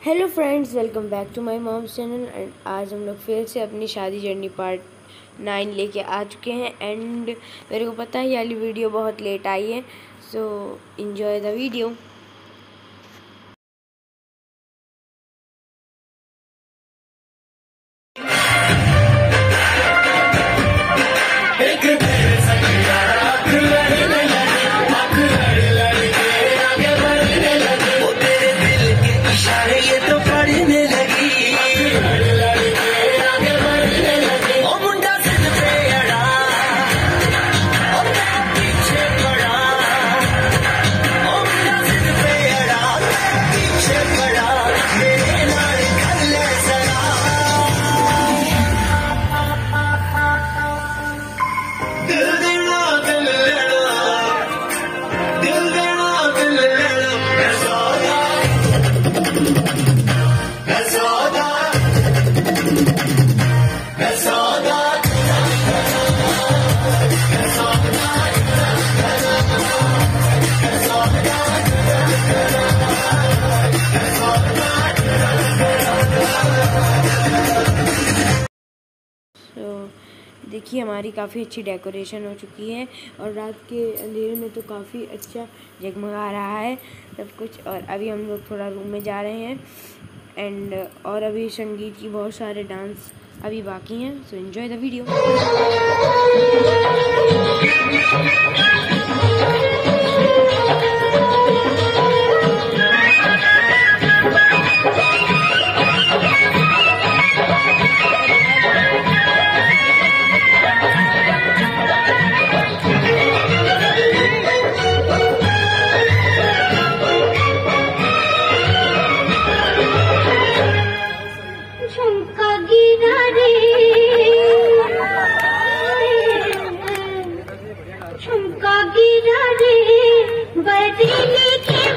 Hello friends welcome back to my mom channel and आज हम लोग फिर से अपनी शादी जर्नी पार्ट नाइन लेके आ चुके हैं एंड मेरे को पता है ये वाली वीडियो बहुत लेट आई है सो इन्जॉय द वीडियो देखिए, हमारी काफ़ी अच्छी डेकोरेशन हो चुकी है और रात के अंधेरे में तो काफ़ी अच्छा जगमगा रहा है सब कुछ। और अभी हम लोग थोड़ा रूम में जा रहे हैं एंड और अभी संगीत की बहुत सारे डांस अभी बाकी हैं सो एंजॉय द वीडियो बदल के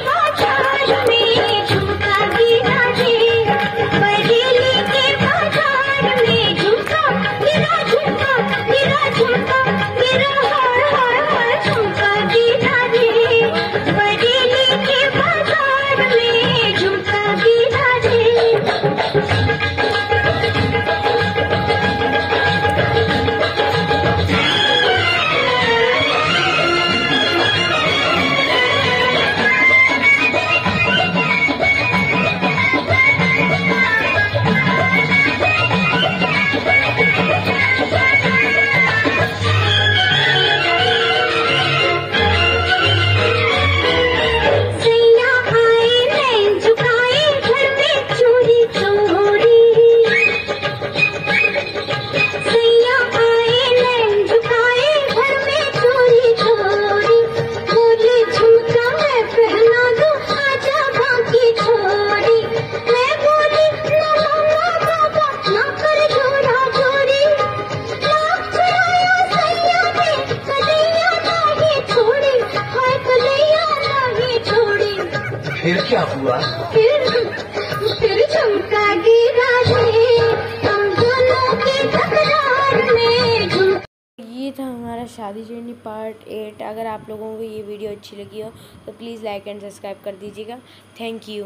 फिर क्या हुआ? फिर फिर झुमका गिरा हम दोनों के तकरार में ये था हमारा शादी जर्नी पार्ट एट अगर आप लोगों को ये वीडियो अच्छी लगी हो तो प्लीज़ लाइक एंड सब्सक्राइब कर दीजिएगा। Thank you